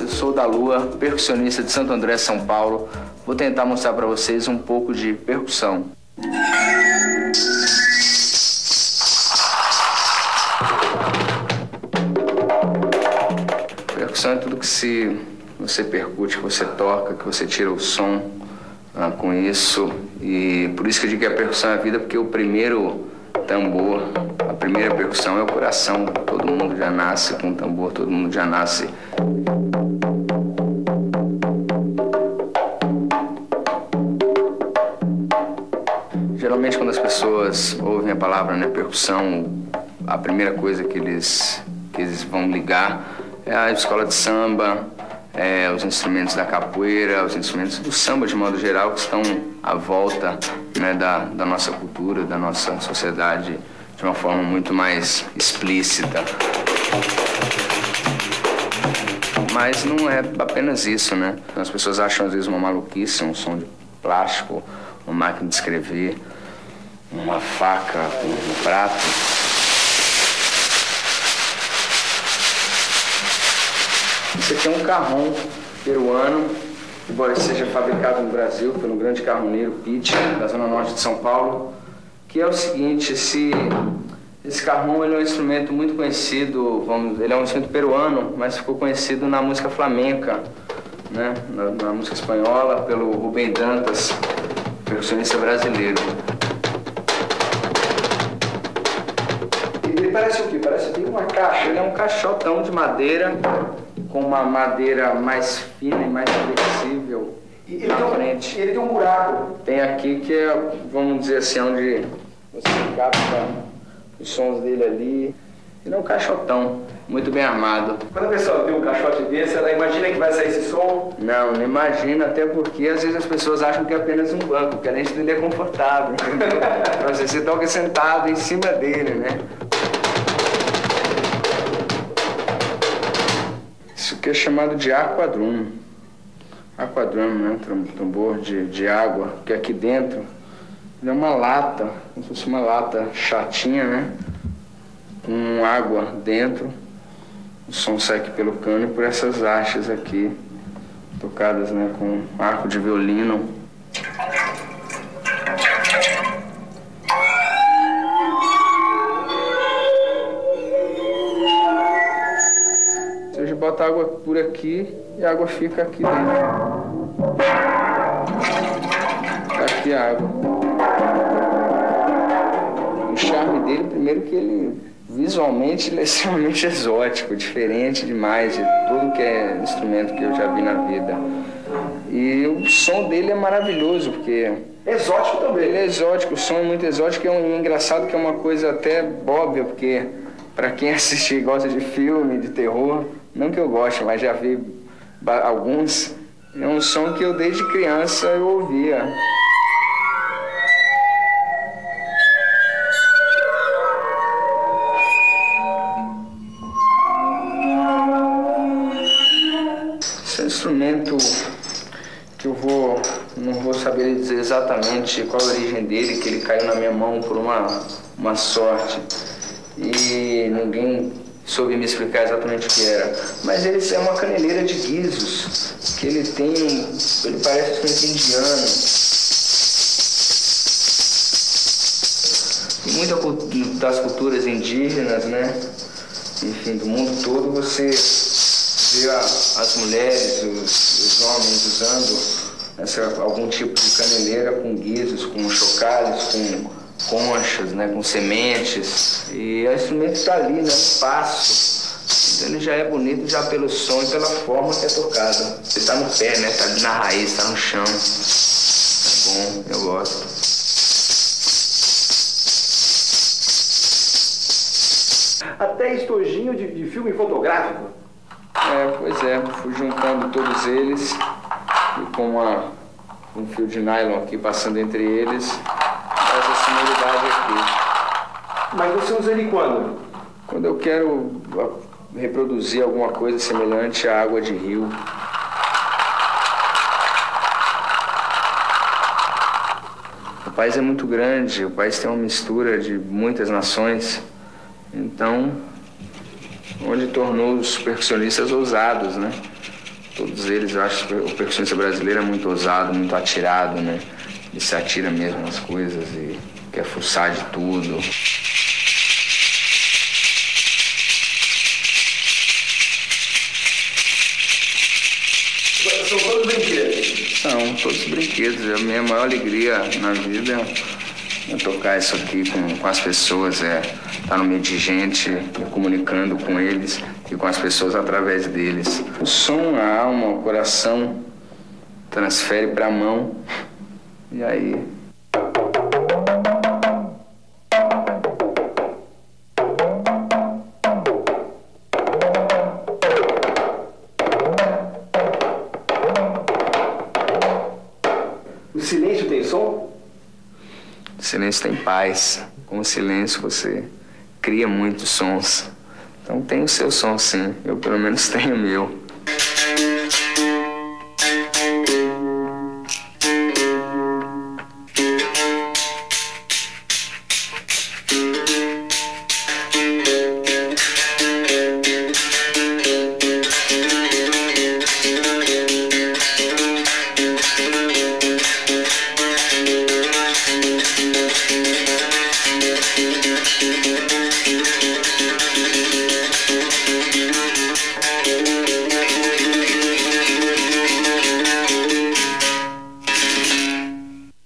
Eu sou da Lua, percussionista de Santo André, São Paulo. Vou tentar mostrar para vocês um pouco de percussão. Percussão é tudo que se você percute, que você toca, que você tira o som ah, com isso. E por isso que eu digo que a percussão é a vida, porque o primeiro tambor, a primeira percussão é o coração. Todo mundo já nasce com tambor, todo mundo já nasce. Geralmente quando as pessoas ouvem a palavra né, percussão, a primeira coisa que eles, que eles vão ligar é a escola de samba, é, os instrumentos da capoeira, os instrumentos do samba de modo geral, que estão à volta né, da, da nossa cultura, da nossa sociedade, de uma forma muito mais explícita. Mas não é apenas isso, né? As pessoas acham às vezes uma maluquice, um som de plástico, uma máquina de escrever, uma faca, um prato. Esse aqui é um carrão peruano, embora seja fabricado no Brasil pelo grande carroneiro Pitt, da zona norte de São Paulo, que é o seguinte, esse, esse carrão ele é um instrumento muito conhecido, vamos, ele é um instrumento peruano, mas ficou conhecido na música flamenca, né, na, na música espanhola, pelo Rubem Dantas, percussionista brasileiro. Ele parece o quê? Parece que tem uma caixa. Ele é um caixotão de madeira com uma madeira mais fina e mais flexível ele na tem, frente. Um, ele tem um buraco. Tem aqui que é, vamos dizer assim, onde você capta os sons dele ali. Ele é um caixotão, muito bem armado. Quando a pessoa vê um caixote desse, ela imagina que vai sair esse som. Não, não imagina, até porque às vezes as pessoas acham que é apenas um banco, que além de ele é confortável. Pra você, você toca sentado em cima dele, né? Isso aqui é chamado de aquadrum. Aquadrum, né? Tambor de, de água, que aqui dentro é uma lata, como se fosse uma lata chatinha, né? Com água dentro. O som sai aqui pelo cano e por essas hastes aqui, tocadas né, com arco de violino. Água por aqui e a água fica aqui dentro. Aqui a água. O charme dele, primeiro que ele visualmente ele é extremamente exótico, diferente demais de tudo que é instrumento que eu já vi na vida. E o som dele é maravilhoso, porque Exótico também. ele é exótico, o som é muito exótico e é um engraçado que é uma coisa até óbvia, porque para quem assiste e gosta de filme, de terror, não que eu goste, mas já vi alguns, é um som que eu desde criança eu ouvia. Esse é um instrumento que eu vou não vou saber dizer exatamente qual a origem dele, que ele caiu na minha mão por uma, uma sorte e ninguém soube me explicar exatamente o que era. Mas ele é uma caneleira de guizos, que ele tem, ele parece um indiano. Em muita das culturas indígenas, né? Enfim, do mundo todo, você vê as mulheres, os, os homens usando essa, algum tipo de caneleira com guizos, com chocalhos, com conchas, né, com sementes. E o instrumento está ali, né, no passo. Então ele já é bonito já pelo som e pela forma que é tocado. Ele está no pé, né, está ali na raiz, está no chão. É bom, eu gosto. Até estojinho de, de filme fotográfico. É, pois é, fui juntando todos eles e com uma, um fio de nylon aqui passando entre eles, essa sonoridade aqui. Mas você usa ele quando? Quando eu quero ah, reproduzir alguma coisa semelhante à água de rio. O país é muito grande, o país tem uma mistura de muitas nações, então, onde tornou os percussionistas ousados, né? todos eles, eu acho que o percussionista brasileiro é muito ousado, muito atirado, né? Ele se atira mesmo nas coisas e quer fuçar de tudo. São todos brinquedos. São todos brinquedos. A minha maior alegria na vida é tocar isso aqui com, com as pessoas, é estar no meio de gente, comunicando com eles e com as pessoas através deles. O som, a alma, o coração transfere para a mão e aí O silêncio tem som? O silêncio tem paz. Com o silêncio você cria muitos sons. Então tem o seu som sim. Eu pelo menos tenho o meu.